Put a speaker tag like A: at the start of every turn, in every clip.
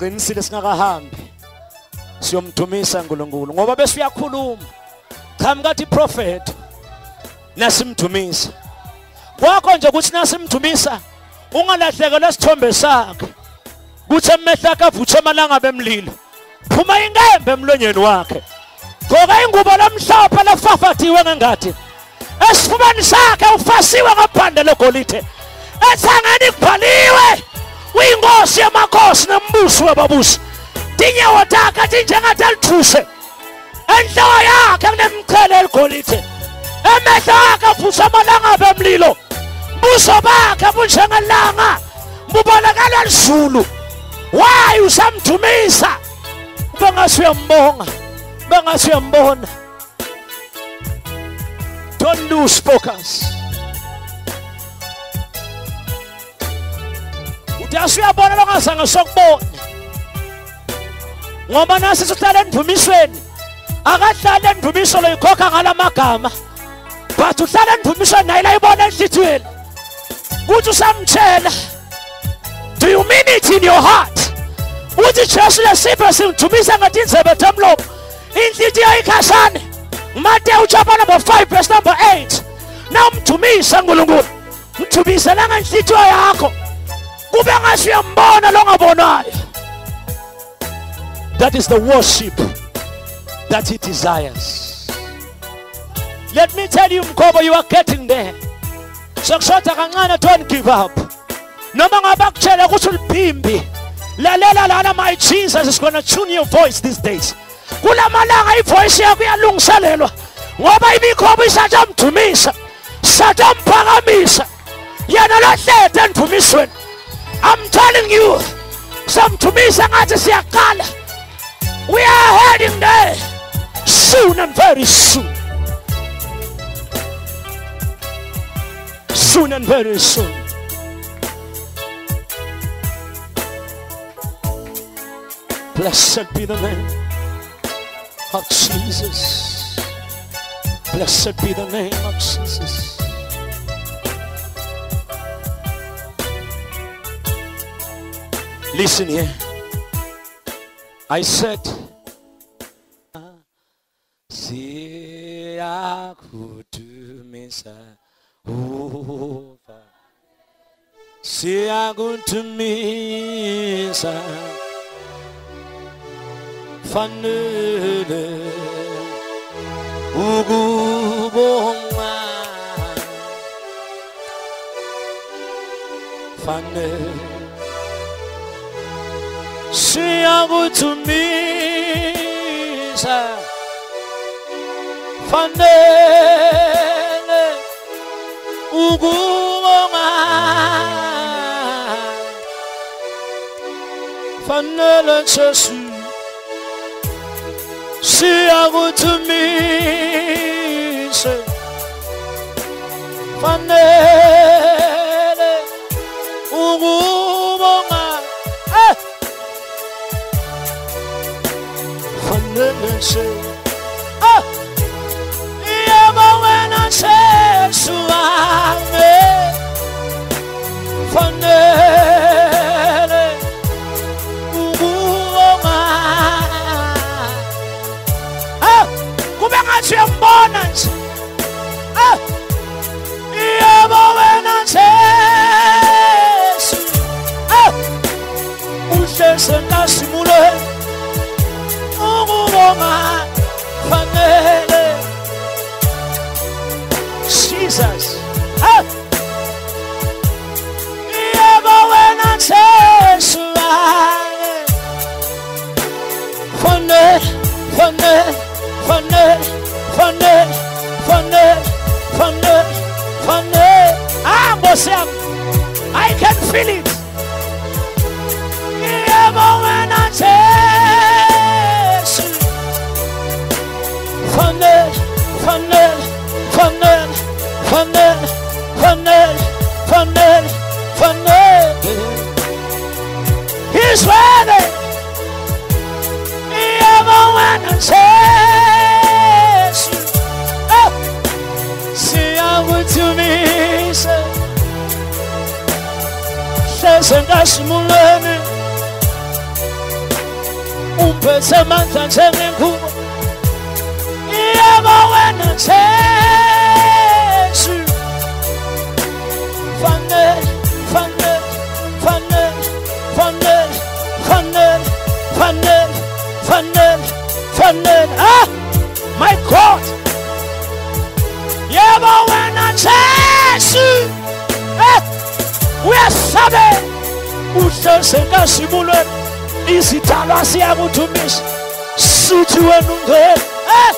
A: siqinisile singakahambi siyomdumisa uNkulunkulu ngoba bese uyakhuluma qhamukathi prophet nasimdumisa kwakho nje ukuthi nasimdumisa ungalahlekelwa isithombe sakhe. Kuthi emehla akhe avuthe amalanga bemlilo phuma inkembe emlonyeni wakhe. Gqoka ingubo lomhlophe lofafathiwe ngengadi esifubeni sakhe ufasiwe ngobhande legolide ethangeni kubhaliwe. Uyinkosi yamakhosi nembusi wababusi tinyawo takhe tinjenga alithuse enhloko yakhe kunemchele eligolide emehlo akhe avuthe amalangabi emlilo buso bakhe bunjengelanga bubonakala lizulu waye usamdumisa bengasi uyambonga bengasi uyambona don't lose focus uthi asuyabona longazange sokubone ngoba nasi sihlala endumisweni akahlala endumiso loyikhokha ngalamagama but uhlala endumisweni naye layibona enhlithiyweni kuthi usamtshela do you mean it in your heart? Uthi jesu lesipho singithumisa ngatindzebe temlomo inhlitiyo ikhashane matewu chapter number 5 verse number 8 na nkulunkulu. Mthumisela ngenhlitiyo yakho kube ngasi uyambona longabonayo that is the worship that he desires. Let me tell you mkhobo you are getting there. Sekushoda kancane don't give up. Noma ngabe akutshela ukuthi uliphimbi lalela lana my jesus is gonna tune your voice these days. Kulamalanga ivoice yakho iyalungiselelwa ngoba imikhobo isatamdumisa satamphakamisa yena lohlede endumisweni i'm telling you samdumisa ngathi siyaqala we are heading there soon and very soon soon and very soon Blessed be the name of Jesus. Blessed be the name of Jesus. Listen here. I said, See, I go Uva. Siyakutumisa fanele ukubonga fanele siyakuthumisa. Fanele ukubonga. Fanele Jesu siyakuthumisa. Fanele ukubonga fanele se ah! Yebo wena Jesu wami fanele ukubonga Ah, kube ngathi uyambona nje uphethe amandla njengengubo yebo wena Jesu fanele fanele fanele fanele fanele fanele fanele fanele ah my god. Yebo wena Jesu eh isi talasi ya mtumishi suti wenu ngeni eh!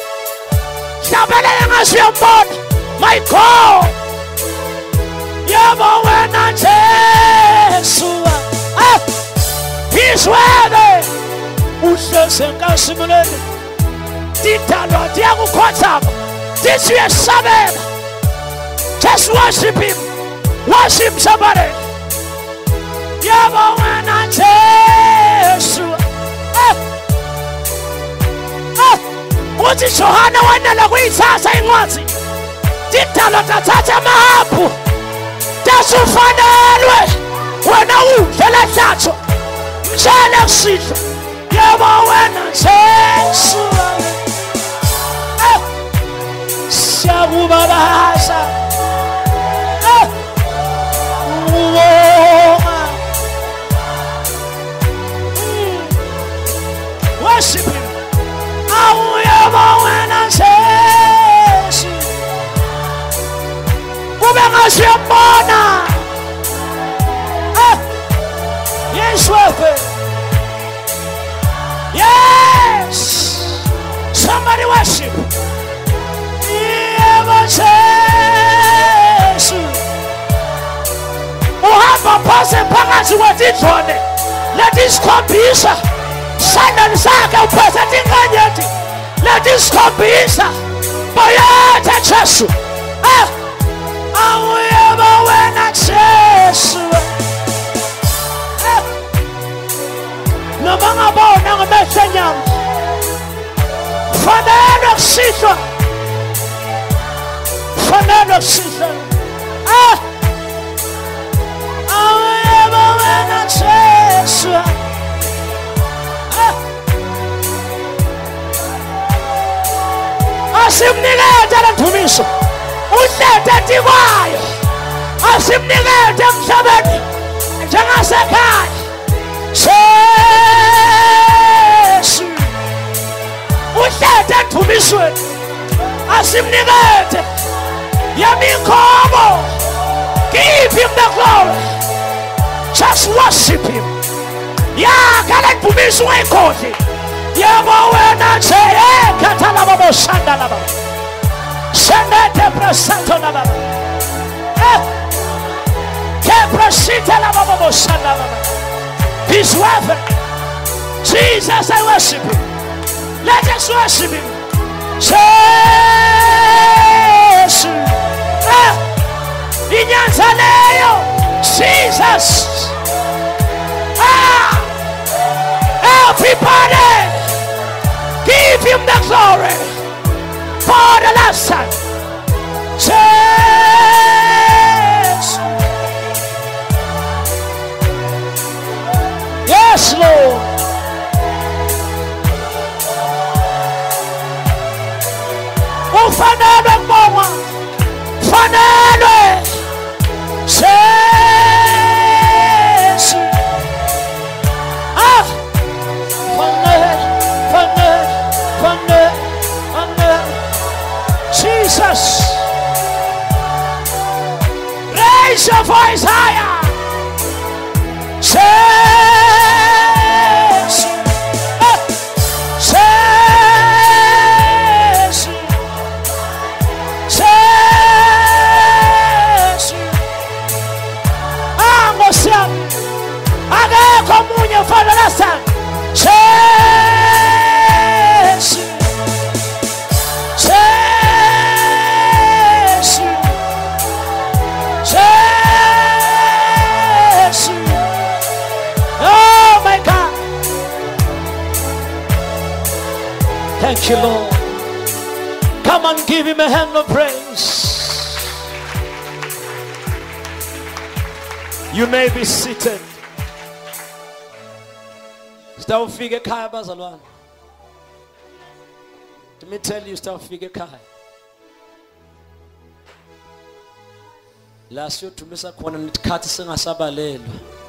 A: hlabelele ngazwi yombona my god! Yebo wena jesu eh! izwele uhlezi enkasimuleni tidalwa tiyakukhothama tithi uyesabela. Just worship him. Worship somebody. Yebo wena jesu eh eh uthi Johana wanela kuyithatha incwadi tidalwa tathatha amahabhu. Tasufanelwe. Wena udlela hlatho mtshele kusihlwa yebo wena Jesu. Siyakubabaza eh it's worth it. Yes. Somebody worship. uhamba phasi phakathi kwetijone letisikhombisa sandani sakhe uphese tinkanyeti letisikhombisa boyethe jesu. Ah, awuyeba wena jesu. ng mga baon ng mesa niyang Fanelog season? Fanelog season? Ah! Ang ibawen ng season Ah! Asimnilete ng tumiso Ulete tiwayo Asimnilete msabeni Njengasekhaya endumisweni asimnikeze yamikhobo give him the glory. Just worship him. Yakha lendumiso ungayikhohli yebo wena nje ekhatha laba boshanda laba. Shendete presato laba. Eh ke presite laba boshanda laba. He's worthy Jesus I worship him. Let us worship him Jesus ah, inyanza leyo Jesus ah everybody Give him the glory for the last time. Jesus. Your voice Thank you, Lord. Come and give him a hand of praise. You may be seated. Sitawufika ekhaya bazalwane. let me tell you sitawufika ekhaya la siyodumisa khona nesikhathi singasabalelwa